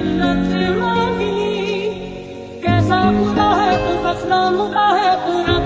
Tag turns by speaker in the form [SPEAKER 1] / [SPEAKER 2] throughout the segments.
[SPEAKER 1] जन्नत मांग कैसा बुरा है तू बसना मुका है
[SPEAKER 2] पूरा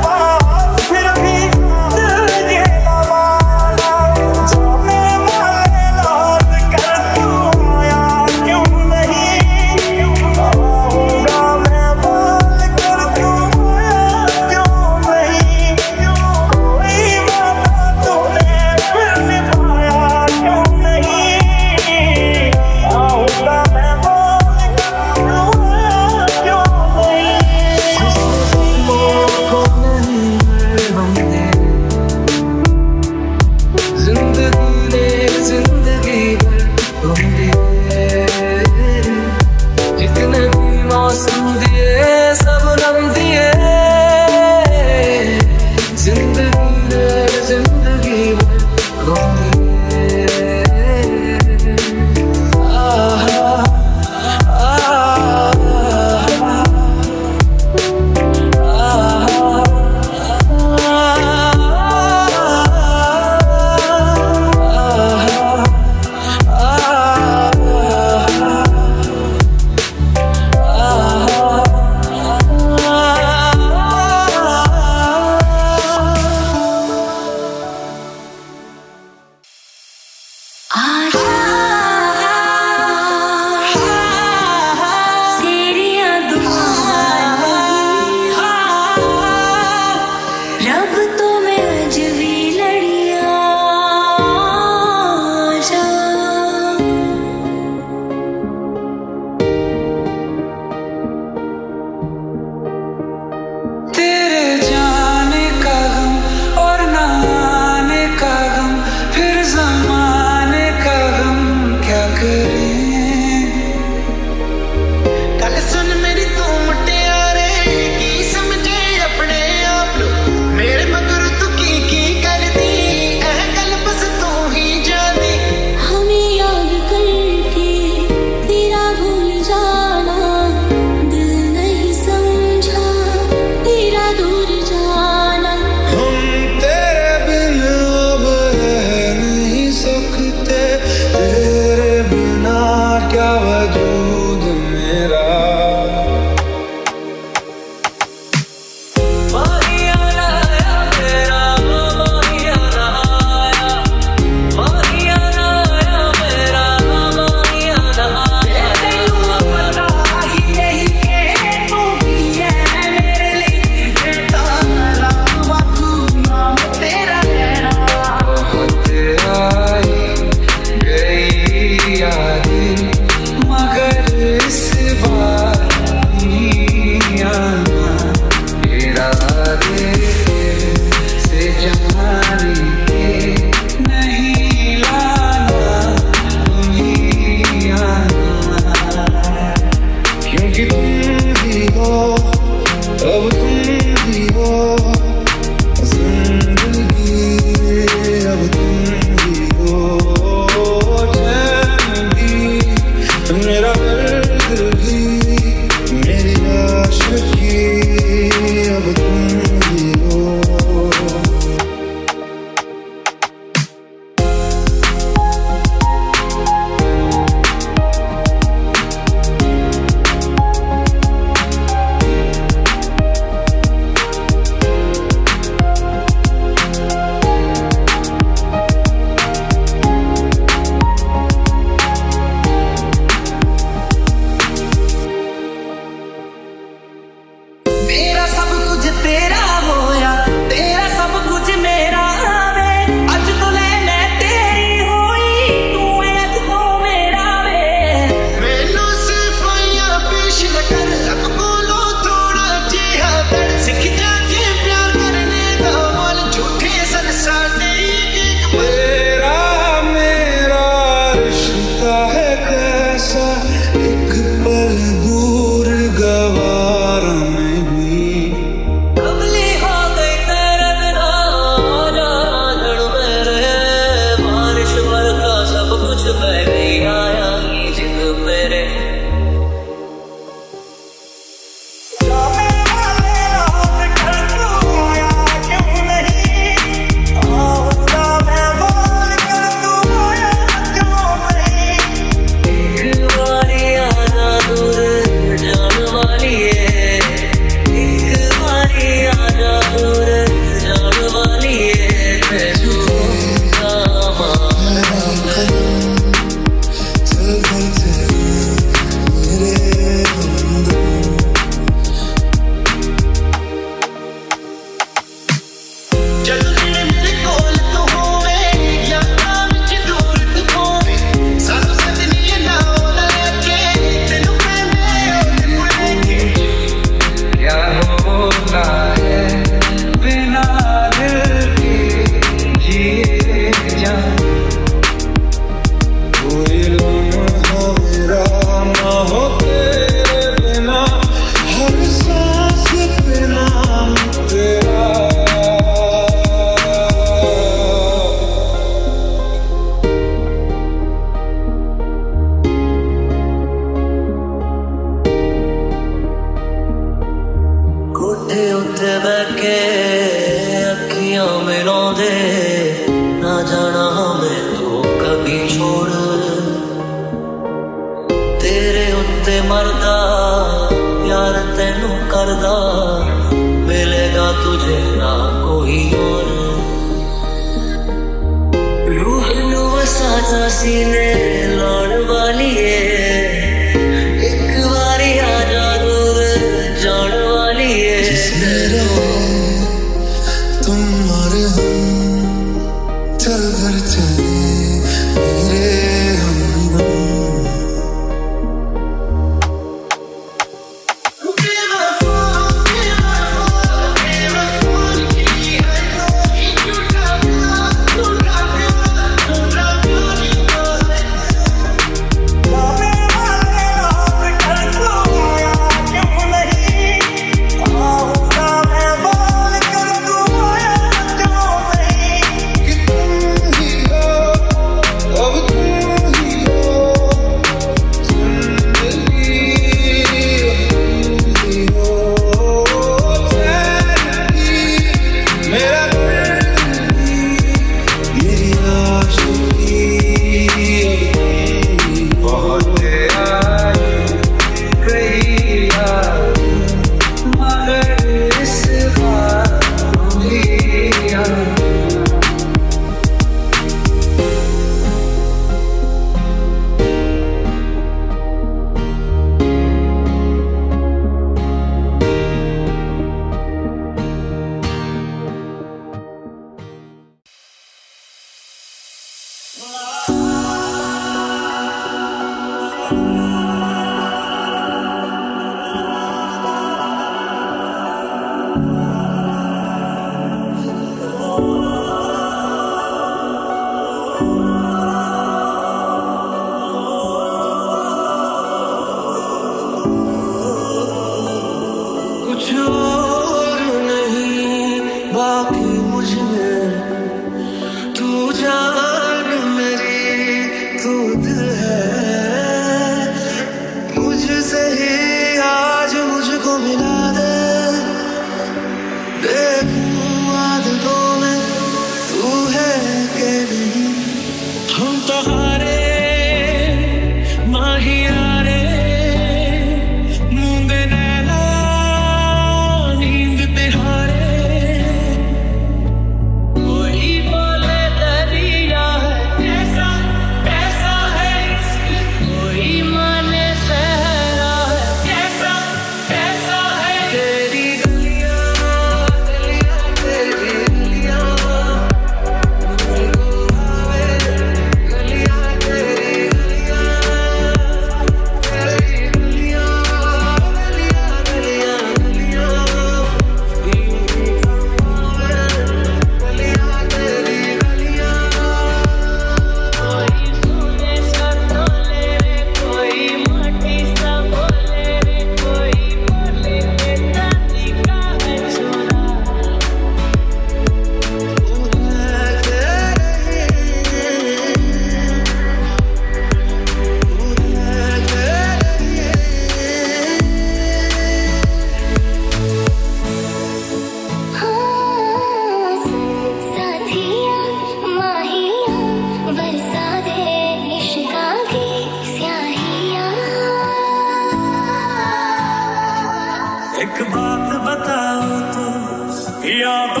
[SPEAKER 2] Hallelujah.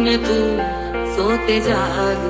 [SPEAKER 2] सपने तू सोते जागते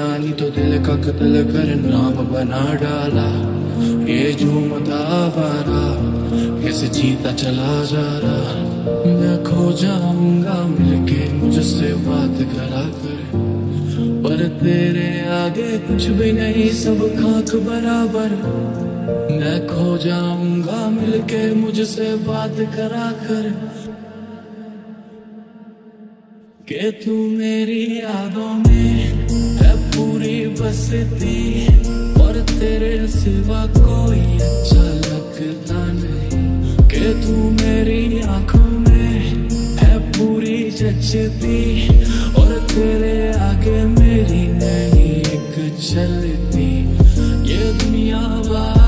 [SPEAKER 1] डाली तो
[SPEAKER 2] दिल का कत्ल कर नाम बना डाला। ये झूमता दावारा किस जीता चला जा रहा। मैं खो जाऊँगा, मिलके मुझसे बात करा कर। पर तेरे आगे कुछ भी नहीं, सब खाक बराबर। मैं खो जाऊँगा, मिलके मुझसे बात करा कर। के तू मेरी यादों में पूरी बसती, और तेरे सिवा कोई अच्छा लगता नहीं। के तू मेरी आँखों में है पूरी जचती, और तेरे आगे मेरी नहीं एक चलती। ये दुनिया वाला